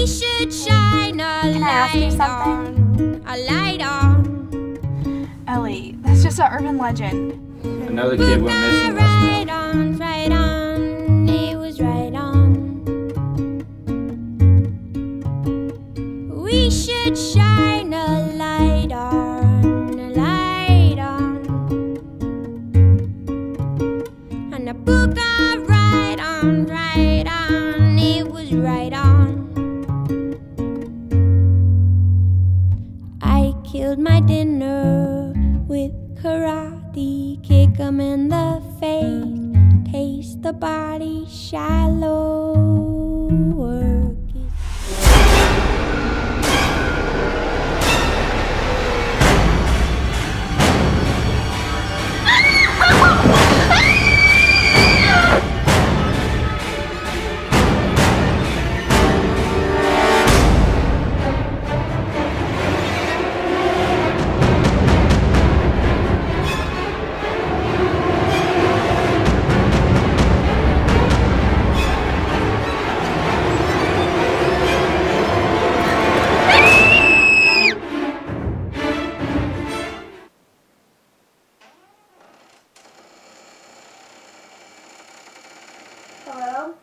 We should shine a Can I ask you light something? on, a light on. Ellie, that's just an urban legend. Another kid went missing last night. Right on, right on, it was right on. We should shine a light on, a light on. And a book killed my dinner with karate. Kick 'em in the face. Taste the body shallow. Hello?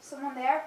Someone there?